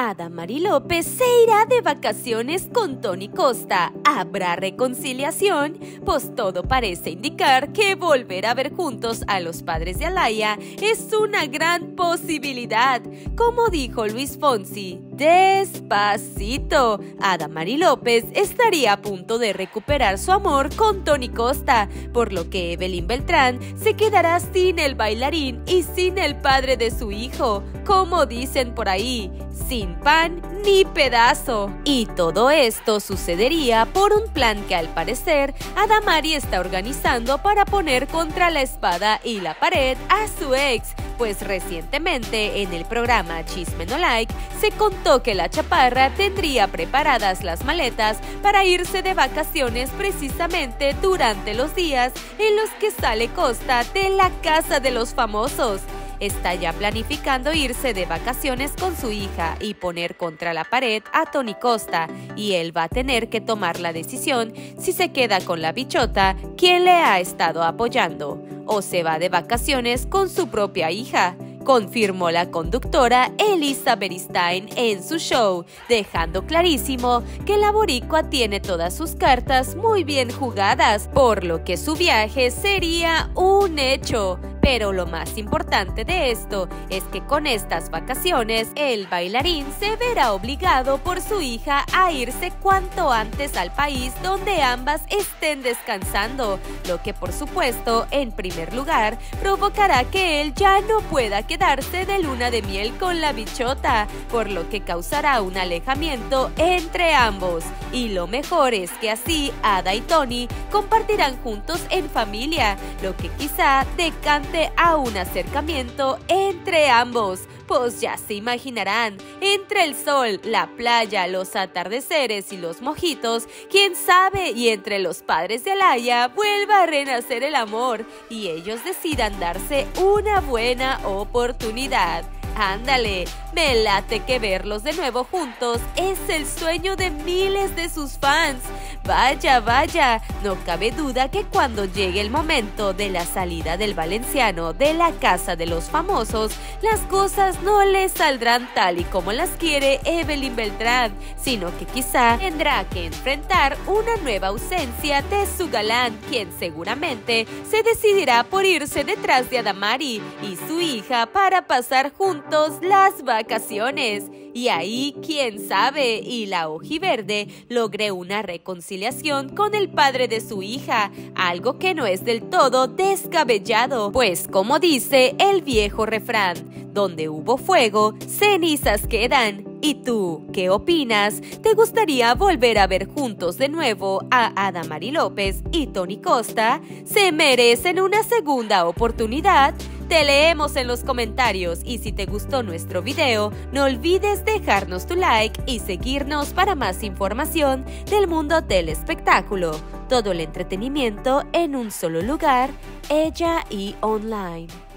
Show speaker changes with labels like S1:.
S1: Adamari López se irá de vacaciones con Tony Costa. ¿Habrá reconciliación? Pues todo parece indicar que volver a ver juntos a los padres de Alaya es una gran posibilidad. Como dijo Luis Fonsi, despacito. Adamari López estaría a punto de recuperar su amor con Tony Costa, por lo que Evelyn Beltrán se quedará sin el bailarín y sin el padre de su hijo. Como dicen por ahí, sin pan ni pedazo. Y todo esto sucedería por un plan que al parecer Adamari está organizando para poner contra la espada y la pared a su ex, pues recientemente en el programa Chisme No Like se contó que la chaparra tendría preparadas las maletas para irse de vacaciones precisamente durante los días en los que sale Costa de la casa de los famosos. Está ya planificando irse de vacaciones con su hija y poner contra la pared a Tony Costa y él va a tener que tomar la decisión si se queda con la bichota, quien le ha estado apoyando, o se va de vacaciones con su propia hija confirmó la conductora Elisa Beristain en su show, dejando clarísimo que la boricua tiene todas sus cartas muy bien jugadas, por lo que su viaje sería un hecho. Pero lo más importante de esto es que con estas vacaciones el bailarín se verá obligado por su hija a irse cuanto antes al país donde ambas estén descansando, lo que por supuesto en primer lugar provocará que él ya no pueda quedarse de luna de miel con la bichota, por lo que causará un alejamiento entre ambos. Y lo mejor es que así Ada y Tony compartirán juntos en familia, lo que quizá decante a un acercamiento entre ambos, pues ya se imaginarán, entre el sol, la playa, los atardeceres y los mojitos, quién sabe, y entre los padres de Alaya vuelva a renacer el amor y ellos decidan darse una buena oportunidad. Ándale, me late que verlos de nuevo juntos es el sueño de miles de sus fans. Vaya, vaya, no cabe duda que cuando llegue el momento de la salida del valenciano de la casa de los famosos, las cosas no le saldrán tal y como las quiere Evelyn Beltrán, sino que quizá tendrá que enfrentar una nueva ausencia de su galán, quien seguramente se decidirá por irse detrás de Adamari y su hija para pasar juntos las vacaciones. Y ahí, quién sabe, y la ojiverde logré una reconciliación con el padre de su hija, algo que no es del todo descabellado, pues como dice el viejo refrán, donde hubo fuego, cenizas quedan. ¿Y tú, qué opinas? ¿Te gustaría volver a ver juntos de nuevo a Adamari López y Tony Costa? ¿Se merecen una segunda oportunidad? Te leemos en los comentarios y si te gustó nuestro video, no olvides dejarnos tu like y seguirnos para más información del mundo del espectáculo. Todo el entretenimiento en un solo lugar, ella y online.